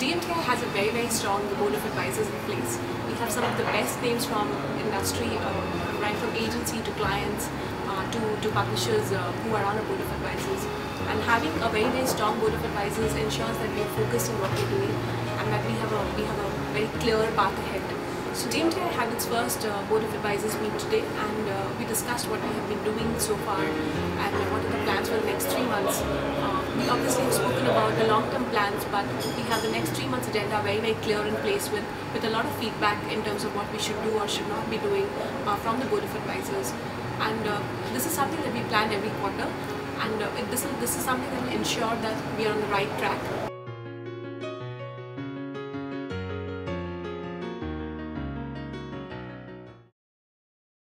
DMTI has a very, very strong board of advisors in place. We have some of the best names from industry, uh, right from agency to clients uh, to, to publishers uh, who are on a board of advisors. And having a very, very strong board of advisors ensures that we are focused on what we're doing and that we have a, we have a very clear path ahead. So DMTI had its first uh, board of advisors meet today and uh, we discussed what we have been doing so far and what are the plans for the next three months. We obviously have spoken about the long-term plans but we have the next three months agenda very very clear in place with, with a lot of feedback in terms of what we should do or should not be doing uh, from the board of advisors. And uh, this is something that we plan every quarter and uh, this, is, this is something that will ensure that we are on the right track